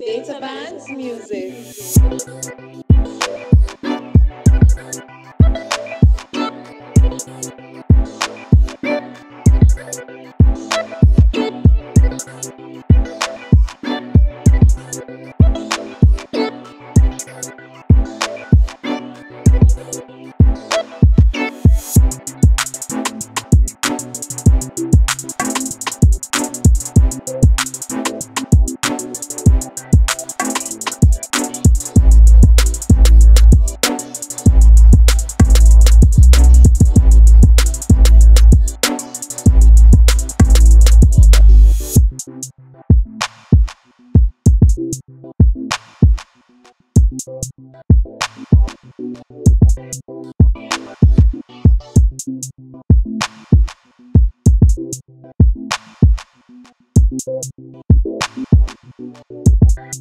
Data Bands Music.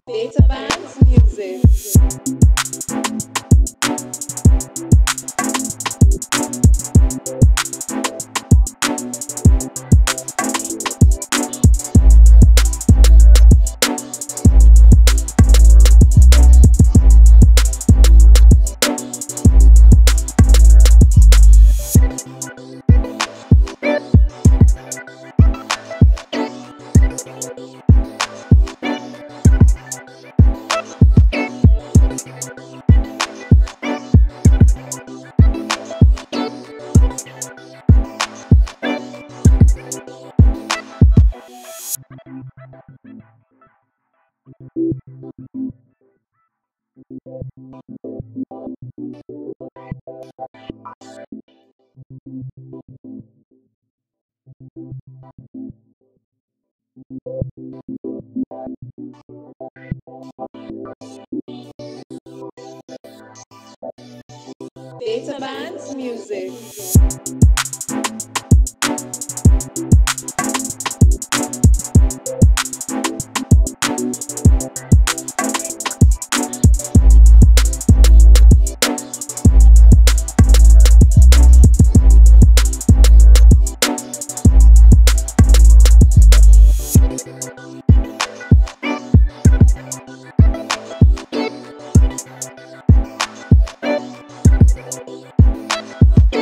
Data Bands Music. Data Bands Music. Yeah.